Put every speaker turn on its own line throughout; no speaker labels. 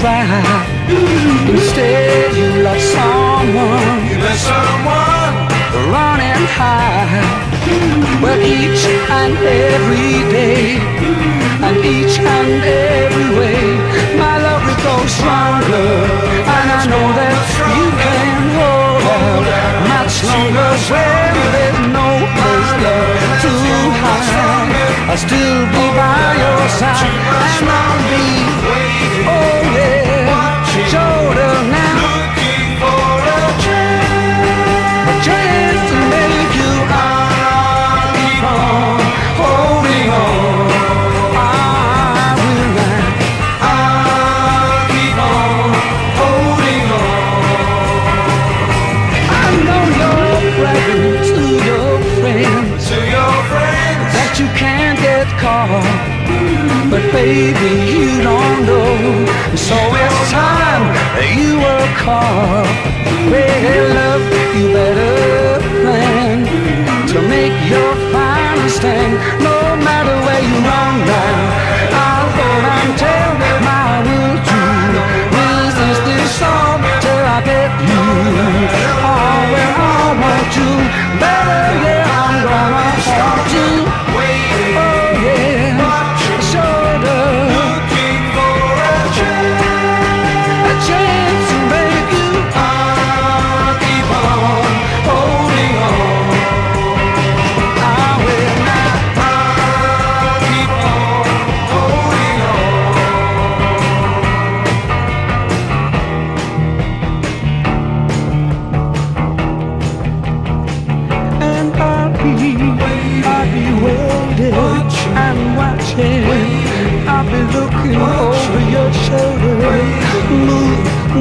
goodbye. Instead, you love someone. You love someone.
Running high. Well, each and every day, and each and every way, my love will grow stronger, and I know that you can hold out much longer when there's no. But baby, you don't know. So it's time that you were caught. Well, love, you better plan to make your final stand. No matter where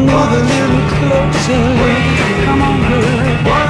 Move a little closer. Come on, girl.